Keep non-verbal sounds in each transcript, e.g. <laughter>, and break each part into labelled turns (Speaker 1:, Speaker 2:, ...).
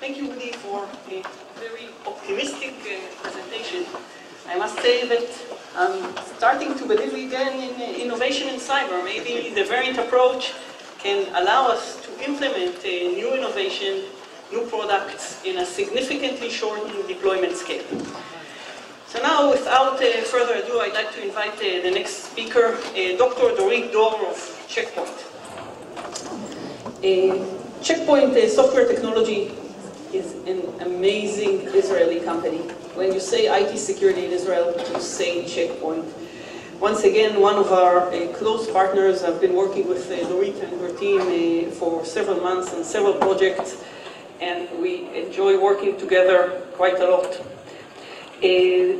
Speaker 1: Thank you, Woody, for a very optimistic uh, presentation. I must say that I'm starting to believe again in uh, innovation in cyber. Maybe <laughs> the variant approach can allow us to implement a new innovation, new products in a significantly shortened deployment scale. So now, without uh, further ado, I'd like to invite uh, the next speaker, uh, Dr. Dorit Dor of Checkpoint. Uh, Checkpoint uh, Software Technology is an amazing Israeli company. When you say IT security in Israel, you say Checkpoint. Once again, one of our uh, close partners, I've been working with uh, and her team uh, for several months on several projects, and we enjoy working together quite a lot. Uh,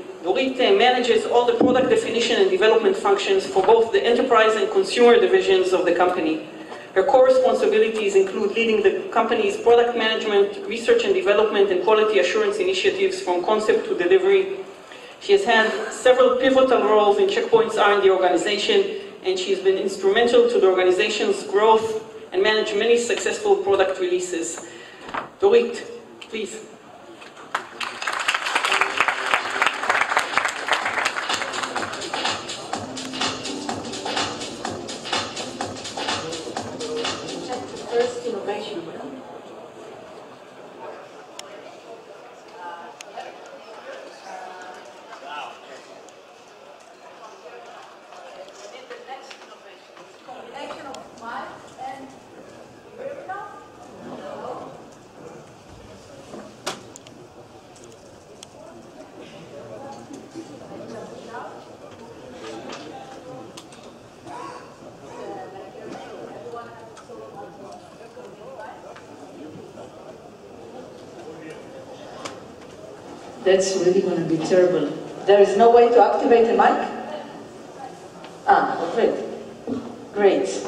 Speaker 1: uh, manages all the product definition and development functions for both the enterprise and consumer divisions of the company. Her core responsibilities include leading the company's product management, research and development, and quality assurance initiatives from concept to delivery. She has had several pivotal roles in Checkpoint's R&D organization, and she has been instrumental to the organization's growth and managed many successful product releases. Dorit, please.
Speaker 2: That's really going to be terrible. There is no way to activate the mic? Ah, great. Great.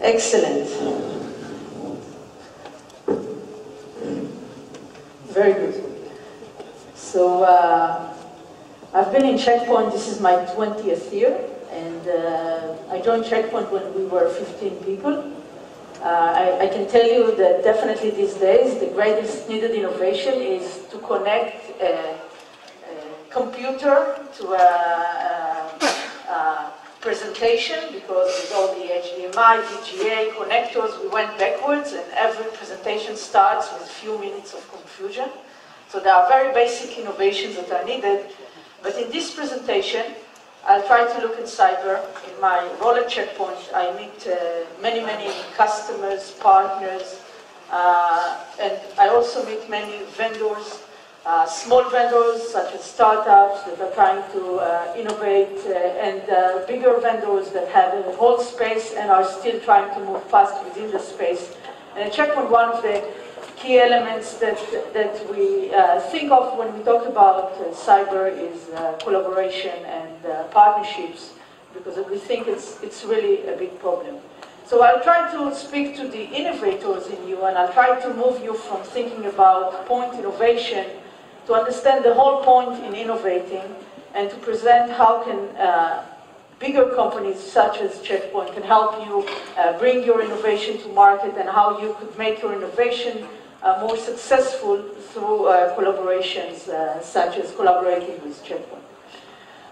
Speaker 2: Excellent. Very good. So, uh, I've been in Checkpoint, this is my 20th year, and uh, I joined Checkpoint when we were 15 people. Uh, I, I, can tell you that definitely these days the greatest needed innovation is to connect a, a computer to a, a, a, presentation because with all the HDMI, VGA connectors, we went backwards and every presentation starts with a few minutes of confusion. So there are very basic innovations that are needed. But in this presentation, I'll try to look at cyber. In my role at Checkpoint, I meet uh, many, many customers, partners, uh, and I also meet many vendors, uh, small vendors such as startups that are trying to uh, innovate, uh, and uh, bigger vendors that have a whole space and are still trying to move fast within the space. And at Checkpoint, one of the key elements that, that we uh, think of when we talk about uh, cyber is uh, collaboration and partnerships, because we think it's, it's really a big problem. So I'll try to speak to the innovators in you, and I'll try to move you from thinking about point innovation to understand the whole point in innovating, and to present how can uh, bigger companies such as Checkpoint can help you uh, bring your innovation to market and how you could make your innovation uh, more successful through uh, collaborations uh, such as collaborating with Checkpoint.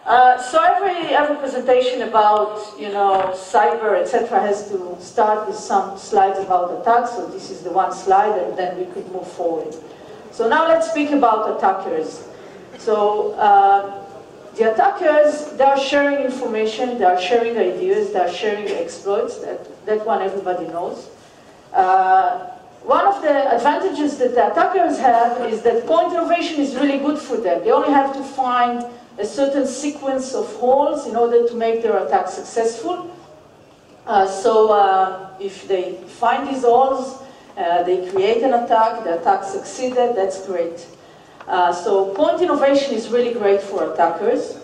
Speaker 2: Uh, so every, every presentation about you know cyber etc has to start with some slides about attacks. So this is the one slide, and then we could move forward. So now let's speak about attackers. So uh, the attackers, they are sharing information, they are sharing ideas, they are sharing exploits. That that one everybody knows. Uh, one of the advantages that the attackers have is that point innovation is really good for them. They only have to find a certain sequence of holes in order to make their attack successful. Uh, so uh, if they find these holes, uh, they create an attack, the attack succeeded, that's great. Uh, so point innovation is really great for attackers.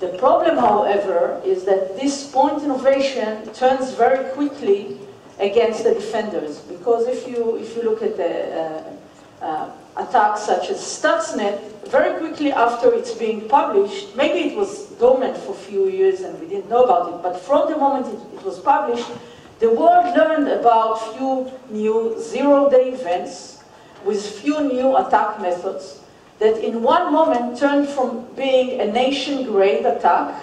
Speaker 2: The problem, however, is that this point innovation turns very quickly against the defenders. Because if you, if you look at the uh, uh, attacks such as Stuxnet, very quickly after it's being published, maybe it was dormant for a few years and we didn't know about it, but from the moment it, it was published, the world learned about few new zero-day events with few new attack methods that in one moment turned from being a nation-grade attack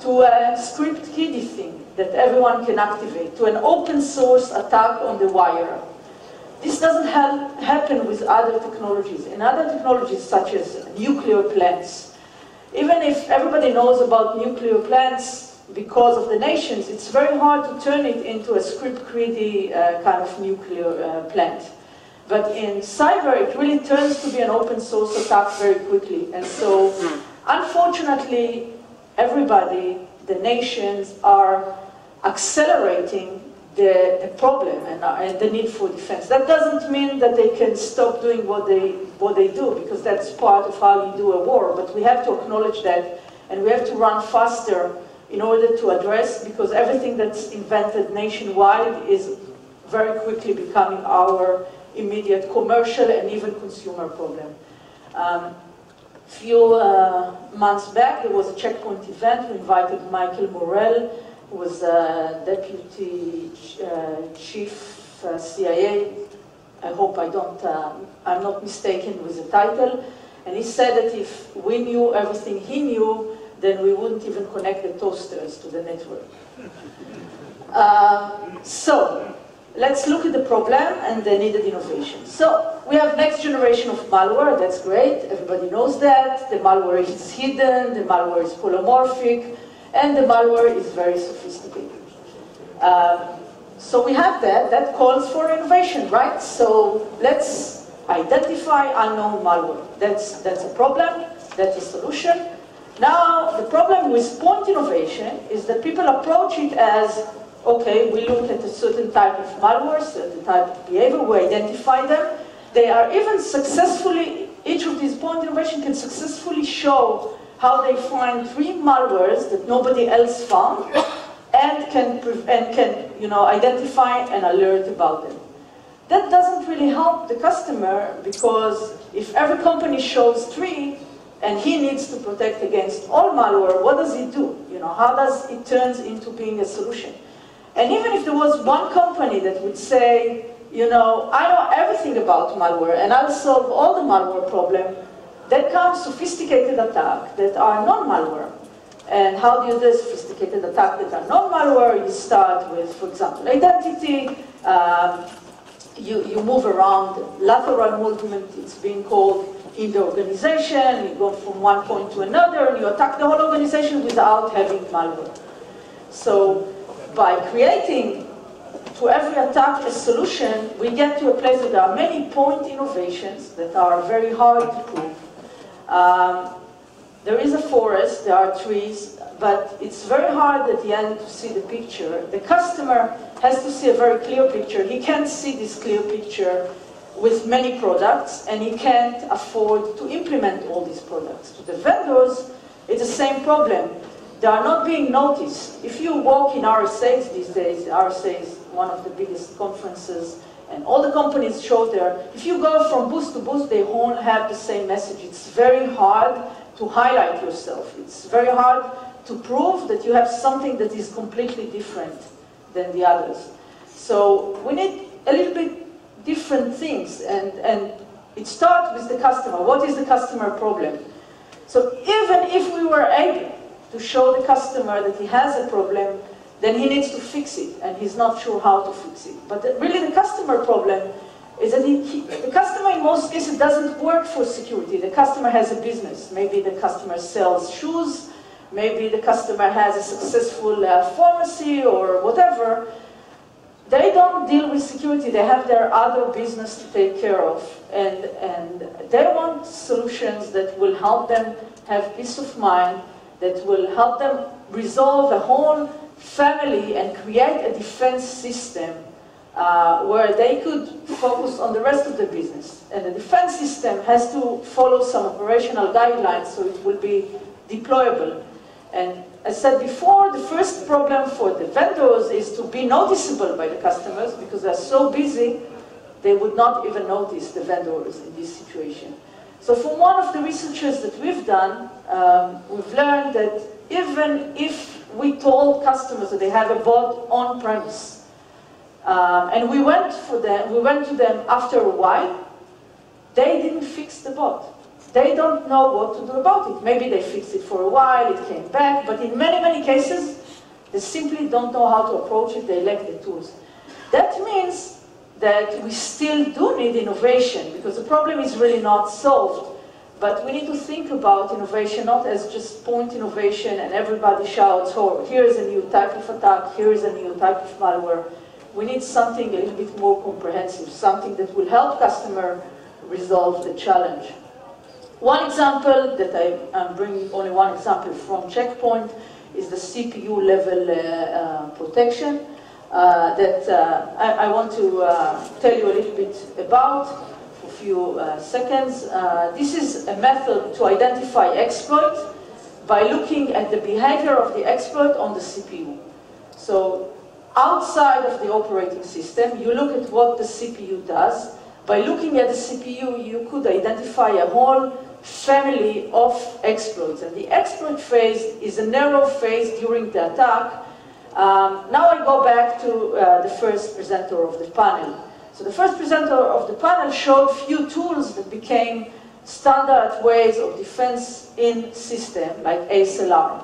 Speaker 2: to a script kiddie thing that everyone can activate, to an open source attack on the wire. This doesn't ha happen with other technologies. In other technologies such as nuclear plants, even if everybody knows about nuclear plants because of the nations, it's very hard to turn it into a script kiddie uh, kind of nuclear uh, plant. But in cyber, it really turns to be an open source attack very quickly. And so, unfortunately, everybody, the nations, are accelerating the, the problem and, uh, and, the need for defense. That doesn't mean that they can stop doing what they, what they do, because that's part of how you do a war. But we have to acknowledge that, and we have to run faster in order to address, because everything that's invented nationwide is very quickly becoming our immediate commercial and even consumer problem. Um, few uh, months back, there was a checkpoint event. We invited Michael Morell, was a deputy uh, chief uh, CIA. I hope I don't, uh, I'm not mistaken with the title. And he said that if we knew everything he knew, then we wouldn't even connect the toasters to the network. Um, <laughs> so, let's look at the problem and the needed innovation. So we have next generation of malware, that's great, everybody knows that. The malware is hidden, the malware is polymorphic, and the malware is very sophisticated. Um, so we have that, that calls for innovation, right? So let's identify unknown malware. That's, that's a problem, that's a solution. Now, the problem with point innovation is that people approach it as okay, we look at a certain type of malware, certain type of behavior, we identify them. They are even successfully, each of these point innovation can successfully show how they find three malwares that nobody else found and can, and can you know, identify and alert about them. That doesn't really help the customer because if every company shows three and he needs to protect against all malware, what does he do? You know, how does it turns into being a solution? And even if there was one company that would say, you know, I know everything about malware and I'll solve all the malware problem, then comes sophisticated attacks that are non-malware. And how do you do sophisticated attacks that are non-malware? You start with, for example, identity. Um, you, you move around lateral movement, it's being called in the organization. You go from one point to another, and you attack the whole organization without having malware. So by creating to every attack a solution, we get to a place where there are many point innovations that are very hard to prove. Um, there is a forest, there are trees, but it's very hard at the end to see the picture. The customer has to see a very clear picture. He can't see this clear picture with many products, and he can't afford to implement all these products. To the vendors, it's the same problem they are not being noticed. If you walk in RSAs these days, RSA is one of the biggest conferences, and all the companies show there, if you go from booth to booth, they all have the same message. It's very hard to highlight yourself. It's very hard to prove that you have something that is completely different than the others. So we need a little bit different things, and, and it starts with the customer. What is the customer problem? So even if we were able to show the customer that he has a problem, then he needs to fix it, and he's not sure how to fix it. But the, really the customer problem is that he, he, the customer in most cases doesn't work for security. The customer has a business. Maybe the customer sells shoes, maybe the customer has a successful uh, pharmacy or whatever. They don't deal with security, they have their other business to take care of. And, and they want solutions that will help them have peace of mind, that will help them resolve a whole family and create a defense system uh, where they could focus on the rest of the business. And the defense system has to follow some operational guidelines so it will be deployable. And as said before, the first problem for the vendors is to be noticeable by the customers because they're so busy, they would not even notice the vendors in this situation. So from one of the researches that we've done, um, we've learned that even if we told customers that they have a bot on premise, um, and we went for them, we went to them after a while, they didn't fix the bot. They don't know what to do about it. Maybe they fixed it for a while, it came back, but in many, many cases, they simply don't know how to approach it, they lack the tools. That means that we still do need innovation because the problem is really not solved. But we need to think about innovation not as just point innovation and everybody shouts, oh, here's a new type of attack, here's a new type of malware. We need something a little bit more comprehensive, something that will help customer resolve the challenge. One example that I am bringing only one example from Checkpoint is the CPU level uh, uh, protection uh, that uh, I, I, want to uh, tell you a little bit about a few uh, seconds. this is a method to identify exploit by looking at the behavior of the exploit on the CPU. So outside of the operating system, you look at what the CPU does. By looking at the CPU, you could identify a whole family of exploits. And the exploit phase is a narrow phase during the attack. Um, now I go back to uh, the first presenter of the panel. So the first presenter of the panel showed few tools that became standard ways of defense in system, like ASLR.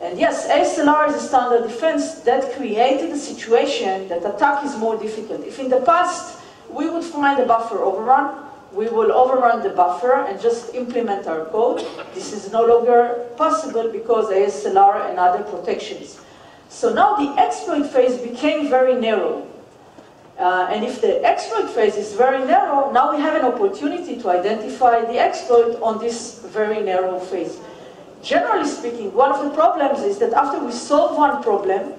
Speaker 2: And yes, ASLR is a standard defense that created a situation that attack is more difficult. If in the past we would find a buffer overrun, we will overrun the buffer and just implement our code. This is no longer possible because ASLR and other protections. So now the exploit phase became very narrow. Uh, and if the exploit phase is very narrow, now we have an opportunity to identify the exploit on this very narrow phase. Generally speaking, one of the problems is that after we solve one problem,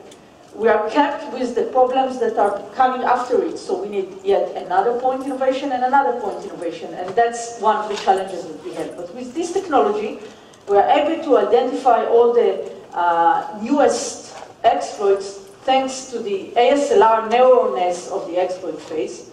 Speaker 2: we are kept with the problems that are coming after it. So we need yet another point innovation and another point innovation. And that's one of the challenges that we have. But with this technology, we are able to identify all the uh, newest exploits thanks to the ASLR narrowness of the exploit phase.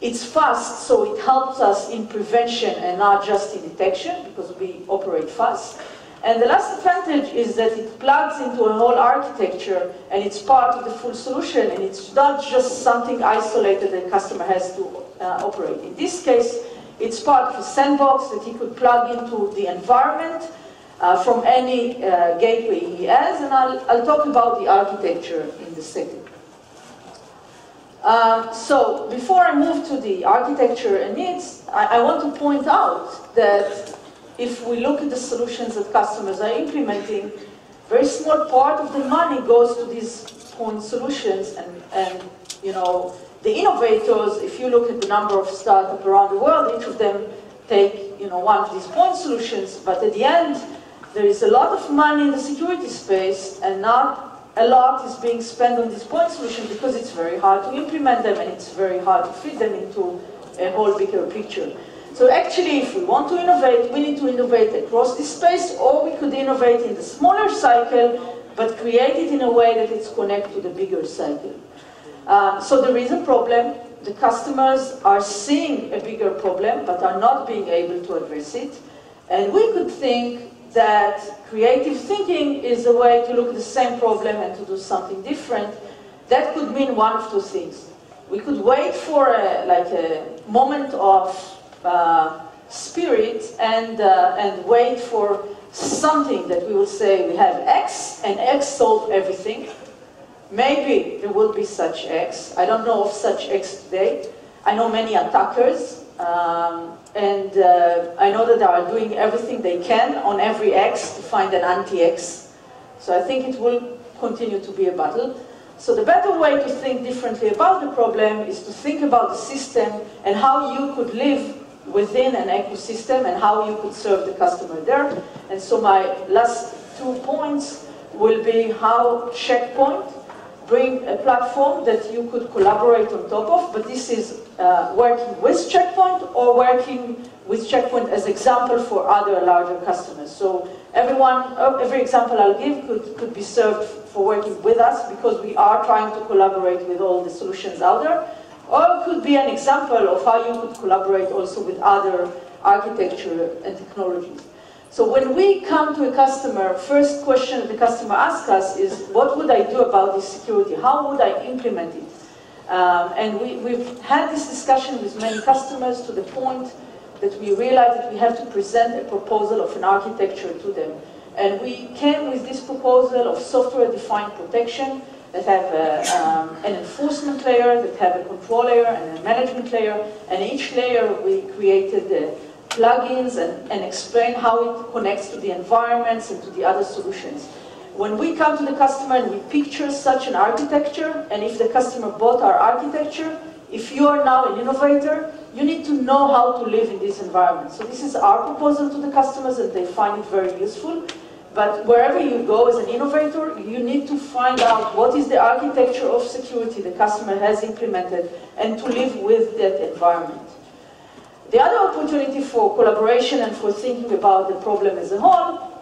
Speaker 2: It's fast, so it helps us in prevention and not just in detection, because we operate fast. And the last advantage is that it plugs into a whole architecture and it's part of the full solution and it's not just something isolated that customer has to uh, operate. In this case, it's part of a sandbox that he could plug into the environment uh, from any uh, gateway he has, and I'll, I'll, talk about the architecture in the city. Um, so before I move to the architecture and needs, I, I want to point out that if we look at the solutions that customers are implementing, very small part of the money goes to these point solutions and, and you know, the innovators, if you look at the number of startups around the world, each of them take you know, one of these point solutions, but at the end, there is a lot of money in the security space and not a lot is being spent on this point solution because it's very hard to implement them and it's very hard to fit them into a whole bigger picture. So actually, if we want to innovate, we need to innovate across this space, or we could innovate in the smaller cycle, but create it in a way that it's connected to the bigger cycle. Um, so there is a problem. The customers are seeing a bigger problem, but are not being able to address it. And we could think that creative thinking is a way to look at the same problem and to do something different. That could mean one of two things. We could wait for a, like a moment of uh, spirit and, uh, and wait for something that we will say we have X and X solve everything. Maybe there will be such X. I don't know of such X today. I know many attackers, um, and uh, I know that they are doing everything they can on every X to find an anti-X. So I think it will continue to be a battle. So the better way to think differently about the problem is to think about the system and how you could live within an ecosystem and how you could serve the customer there. And so my last two points will be how Checkpoint bring a platform that you could collaborate on top of, but this is uh, working with Checkpoint or working with Checkpoint as example for other larger customers. So everyone, uh, every example I'll give could, could be served for working with us because we are trying to collaborate with all the solutions out there. Or could be an example of how you could collaborate also with other architecture and technologies. So when we come to a customer, first question the customer asks us is, what would I do about this security? How would I implement it? Um, and we, we've had this discussion with many customers to the point that we realized that we have to present a proposal of an architecture to them. And we came with this proposal of software-defined protection that have a, um, an enforcement layer, that have a control layer and a management layer, and each layer we created the plugins and, and explain how it connects to the environments and to the other solutions. When we come to the customer and we picture such an architecture, and if the customer bought our architecture, if you are now an innovator, you need to know how to live in this environment. So this is our proposal to the customers and they find it very useful. But wherever you go as an innovator, you need to find out what is the architecture of security the customer has implemented and to live with that environment. The other opportunity for collaboration and for thinking about the problem as a whole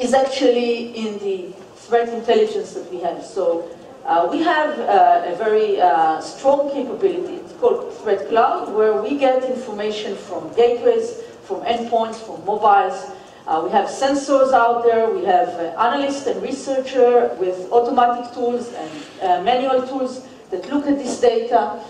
Speaker 2: is actually in the threat intelligence that we have. So uh, we have uh, a very uh, strong capability, it's called Threat Cloud, where we get information from gateways, from endpoints, from mobiles. Uh, we have sensors out there, we have uh, analysts and researchers with automatic tools and uh, manual tools that look at this data.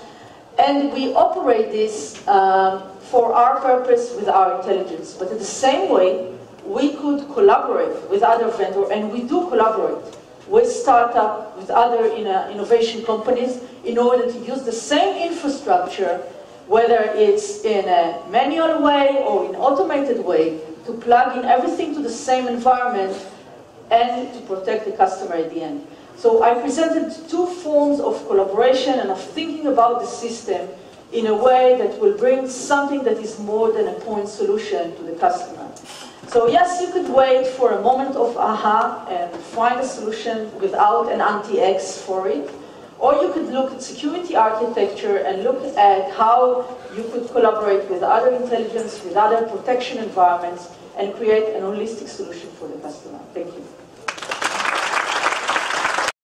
Speaker 2: And we operate this um, for our purpose with our intelligence. But in the same way, we could collaborate with other vendors, and we do collaborate with startup, with other innovation companies, in order to use the same infrastructure, whether it's in a manual way or in automated way, to plug in everything to the same environment and to protect the customer at the end. So I presented two forms of collaboration and of thinking about the system in a way that will bring something that is more than a point solution to the customer. So yes, you could wait for a moment of aha and find a solution without an anti-X for it. Or you could look at security architecture and look at how you could collaborate with other intelligence, with other protection environments, and create an holistic solution for the customer. Thank you.